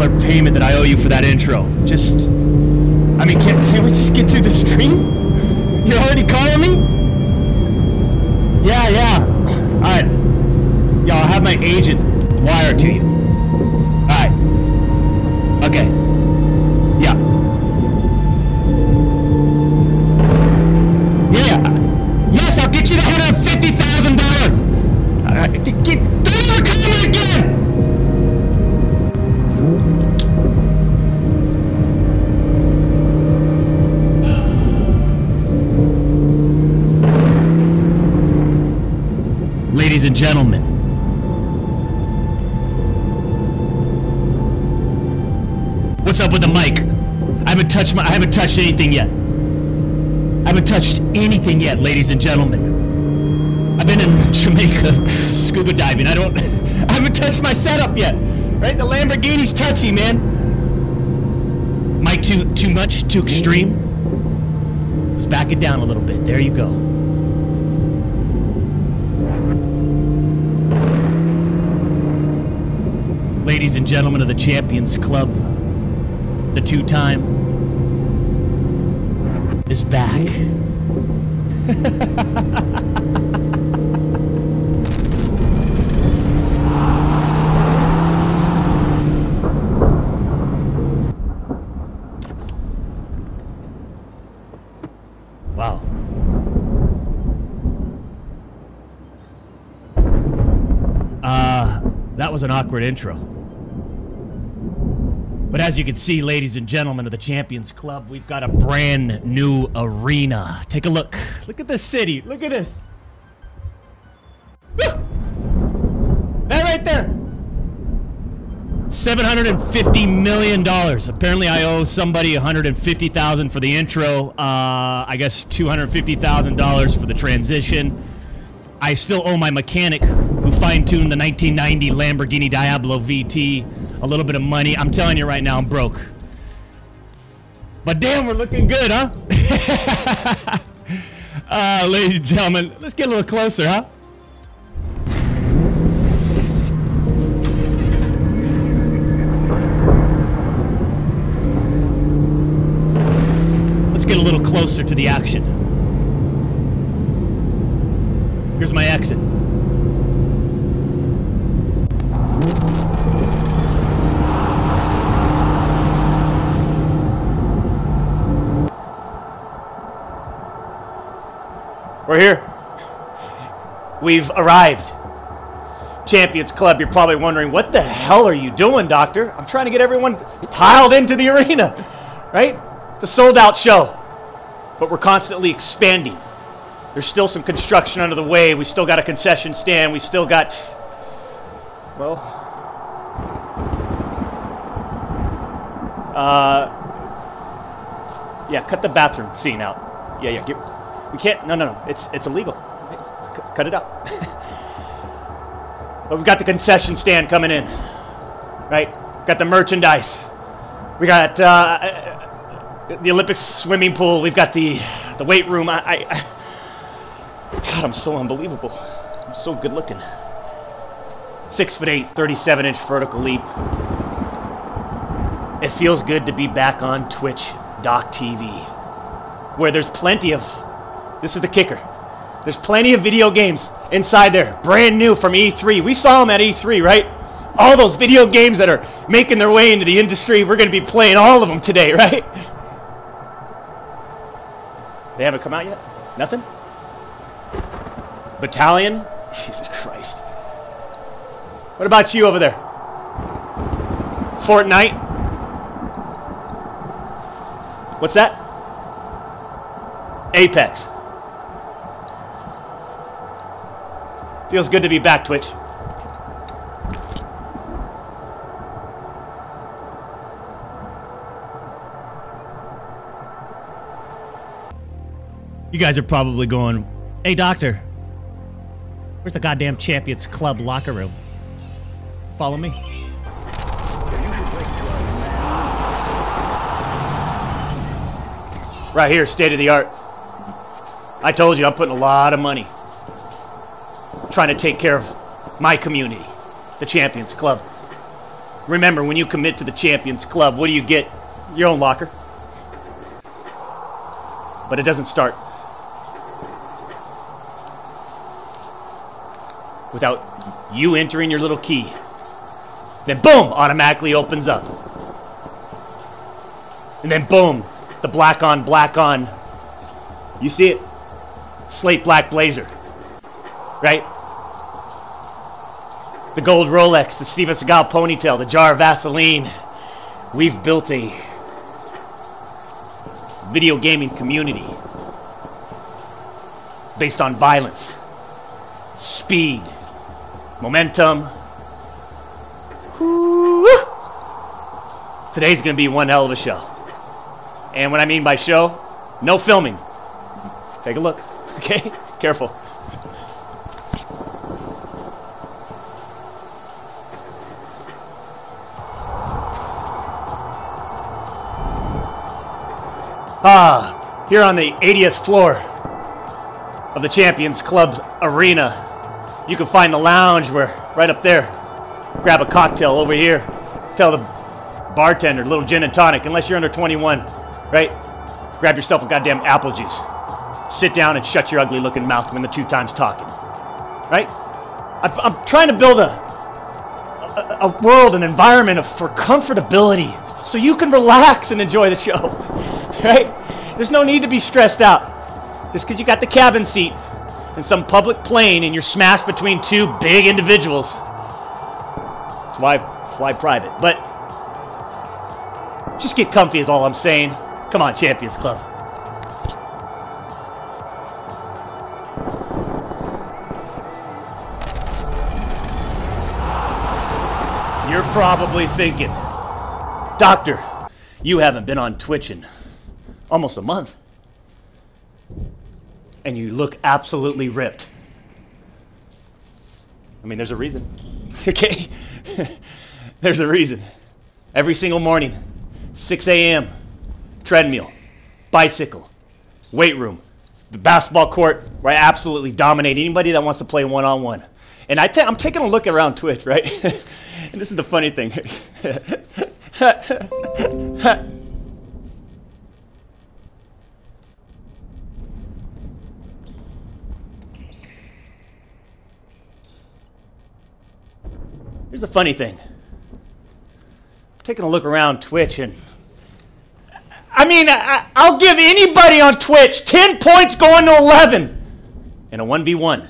$150,000 payment that I owe you for that intro. Just. I mean, can't, can't we just get through the stream? You're already calling me? Yeah, yeah. Alright. Yeah, I'll have my agent wire to you. Alright. Okay. Yeah. Yeah. Yes, I'll get you the hundred fifty thousand dollars. Don't Ladies and gentlemen. What's up with the mic? I haven't touched my I haven't touched anything yet. I haven't touched anything yet, ladies and gentlemen. I've been in Jamaica scuba diving. I don't I haven't touched my setup yet. Right? The Lamborghini's touchy, man. Mic too too much? Too extreme? Let's back it down a little bit. There you go. Ladies and gentlemen of the Champions Club, the two time is back. wow. Uh, that was an awkward intro. But as you can see, ladies and gentlemen of the Champions Club, we've got a brand new arena. Take a look. Look at this city. Look at this. That right there. $750 million. Apparently, I owe somebody 150,000 for the intro. Uh, I guess $250,000 for the transition. I still owe my mechanic who fine-tuned the 1990 Lamborghini Diablo VT a little bit of money. I'm telling you right now, I'm broke. But damn, we're looking good, huh? uh, ladies and gentlemen, let's get a little closer, huh? Let's get a little closer to the action. Here's my exit. Here. We've arrived. Champions Club, you're probably wondering, what the hell are you doing, Doctor? I'm trying to get everyone piled into the arena, right? It's a sold out show, but we're constantly expanding. There's still some construction under the way. We still got a concession stand. We still got, well, uh, yeah, cut the bathroom scene out. Yeah, yeah, get, we can't. No, no, no. It's it's illegal. C- cut it out. but we've got the concession stand coming in. Right. Got the merchandise. We got uh, the Olympic swimming pool. We've got the the weight room. I, I, I God, I'm so unbelievable. I'm so good looking. Six foot eight, 37 inch vertical leap. It feels good to be back on Twitch dot TV, where there's plenty of this is the kicker. There's plenty of video games inside there, brand new from E3. We saw them at E3, right? All those video games that are making their way into the industry, we're going to be playing all of them today, right? They haven't come out yet? Nothing? Battalion? Jesus Christ. What about you over there? Fortnite? What's that? Apex. Feels good to be back, Twitch. You guys are probably going, hey, doctor, where's the goddamn Champions Club locker room? Follow me. Right here, state of the art. I told you, I'm putting a lot of money. Trying to take care of my community, the Champions Club. Remember, when you commit to the Champions Club, what do you get? Your own locker. But it doesn't start without you entering your little key. Then boom, automatically opens up. And then boom, the black on, black on. You see it? Slate black blazer. Right? The gold Rolex, the Steven Seagal ponytail, the jar of Vaseline. We've built a video gaming community based on violence, speed, momentum. Whoo! Today's going to be one hell of a show. And what I mean by show, no filming. Take a look, okay? Careful. Ah, here on the 80th floor of the Champions Club's arena, you can find the lounge where, right up there, grab a cocktail over here. Tell the bartender, little gin and tonic, unless you're under 21, right? Grab yourself a goddamn apple juice. Sit down and shut your ugly looking mouth when the two times talking, right? I'm trying to build a, a, a world, an environment of, for comfortability so you can relax and enjoy the show, right? There's no need to be stressed out. Just because you got the cabin seat in some public plane and you're smashed between two big individuals. That's why I fly private. But just get comfy is all I'm saying. Come on, Champions Club. You're probably thinking, Doctor, you haven't been on Twitch in almost a month. And you look absolutely ripped. I mean, there's a reason. okay? there's a reason. Every single morning, 6 a.m., treadmill, bicycle, weight room, the basketball court where I absolutely dominate anybody that wants to play one on one. And i t- I'm taking a look around Twitch, right? and this is the funny thing. Here's the funny thing. taking a look around Twitch and I mean, I, will give anybody on Twitch 10 points going to 11 in a 1v1.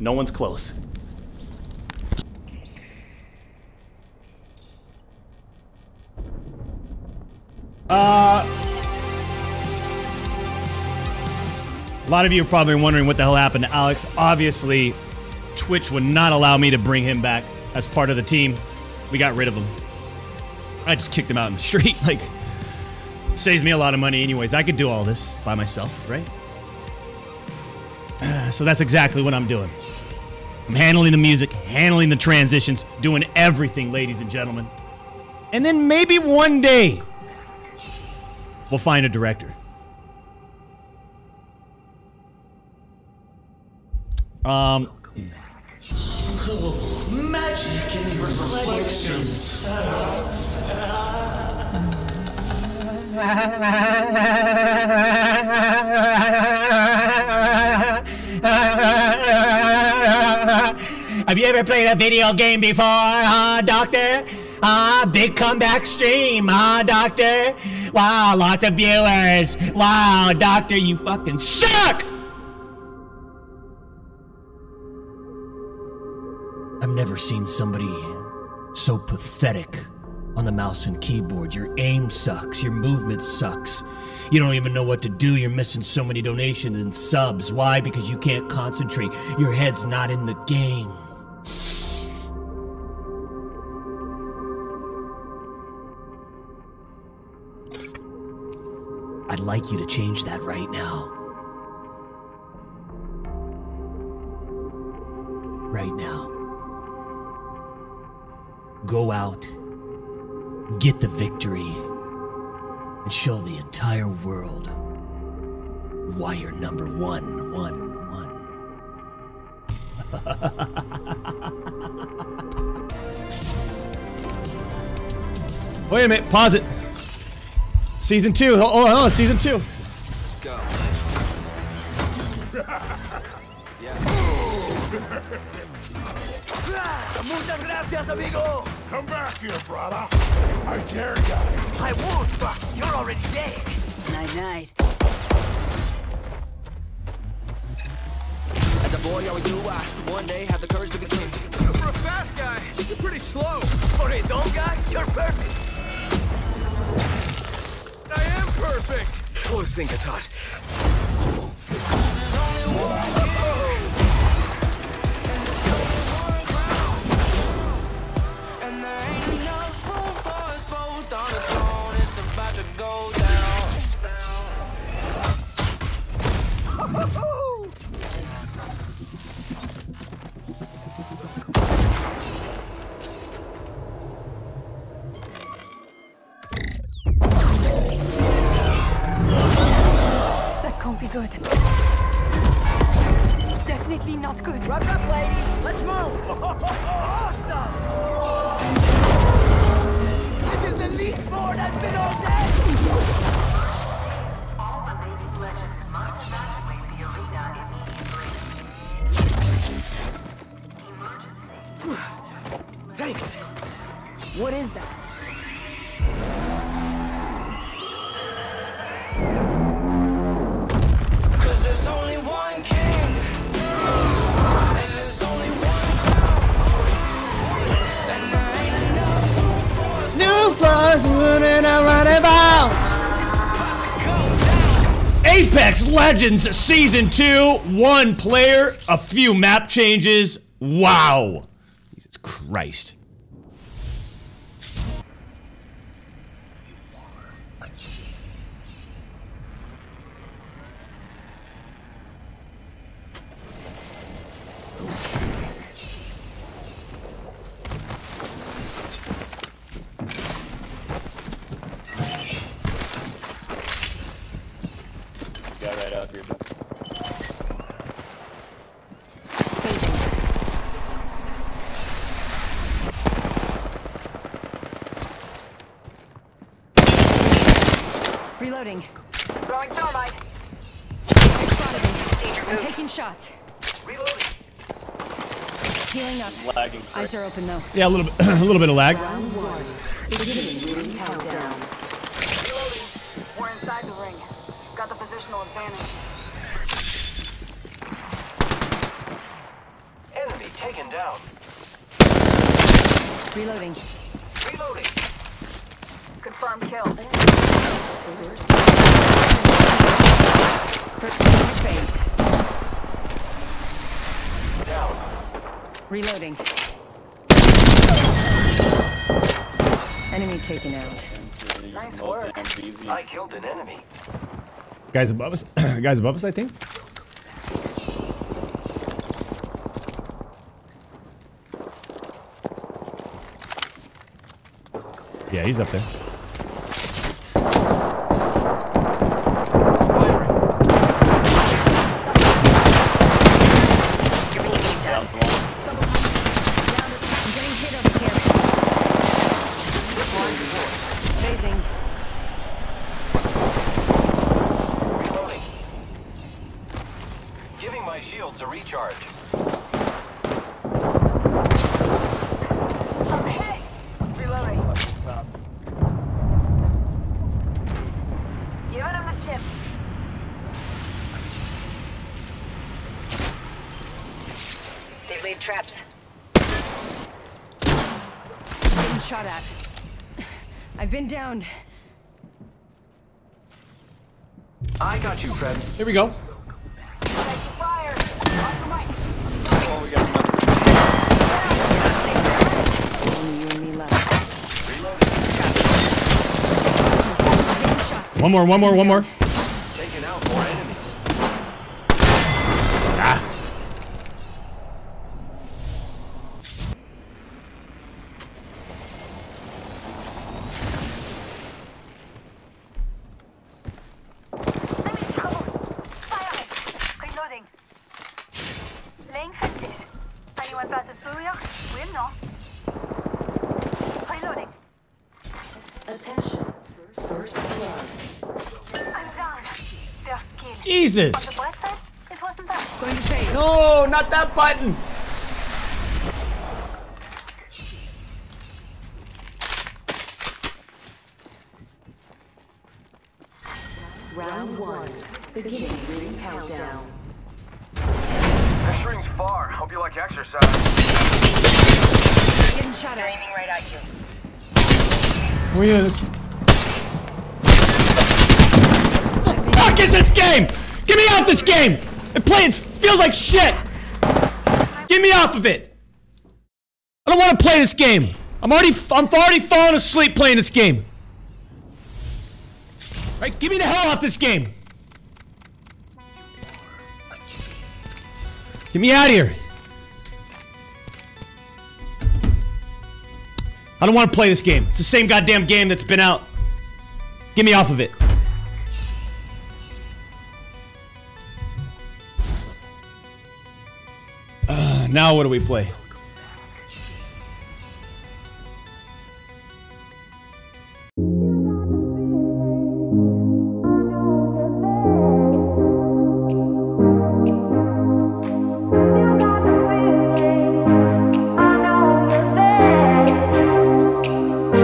No one's close. Uh, a lot of you are probably wondering what the hell happened to Alex. Obviously, Twitch would not allow me to bring him back as part of the team. We got rid of him. I just kicked him out in the street. Like, saves me a lot of money anyways. I could do all this by myself, right? so that's exactly what I'm doing. I'm handling the music, handling the transitions, doing everything, ladies and gentlemen. And then maybe one day, we'll find a director. Um, magic in the reflections. Have you ever played a video game before, huh, Doctor? Ah, big comeback stream, huh, Doctor? Wow, lots of viewers. Wow, Doctor, you fucking suck! Seen somebody so pathetic on the mouse and keyboard. Your aim sucks, your movement sucks. You don't even know what to do. You're missing so many donations and subs. Why? Because you can't concentrate. Your head's not in the game. I'd like you to change that right now. Go out, get the victory, and show the entire world why you're number one, one, one. Wait a minute, pause it. Season two. Oh, oh, oh season two. Let's go. Muchas gracias, amigo. Come back here, brother. I dare ya. I won't, but you're already dead. Night night. As a boy, always knew I one day had the courage to be king. For a fast guy, you're pretty slow. For a dull guy, you're perfect. I am perfect. Always think it's hot. Be good. Definitely not good. Rock up, ladies. Let's move. awesome. This is the least bored I've been all day. All remaining legends must evacuate the arena immediately. Emergency. Thanks. What is that? Apex Legends Season 2, one player, a few map changes. Wow. Jesus Christ. Got right up here. Reloading. Throwing thermite. I'm taking shots. Healing up. Lagging. Eyes are open though. Yeah, a little bit, a little bit of lag. Countdown. We're inside the ring. Got the positional advantage. Enemy taken down. Reloading. Reloading. Confirm kill. First phase. Down. Reloading. Enemy taken out. Nice work. I killed an enemy. Guys above us. Guys above us, I think. Yeah, he's up there. I'm getting hit over here. Phasing. Reloading. Giving my shields a recharge. I'm hitting. Reloading. Giving him the ship. They've laid traps. Getting shot at. I've been downed. I got you, friend. Here we go. Fire. Off the mic. Only you and me left. Taking shots. One more, one more, one more. Taking out more enemies. I'm in trouble. Fire. Reloading. Laying fences. Anyone passes through here, we'll know. Reloading. Attention. First blood. I'm down. First kill. Jesus! On the bright side, it wasn't bad. Going to phase. No, not that button. Like exercise. Getting shot at. Aiming right at you. Oh yeah, this. The fuck is this game? Get me off this game! It plays feels like shit. Get me off of it. I don't want to play this game. I'm already I'm already falling asleep playing this game. Right, get me the hell off this game. Get me out of here. I don't want to play this game. It's the same goddamn game that's been out. Get me off of it. Uh, now what do we play?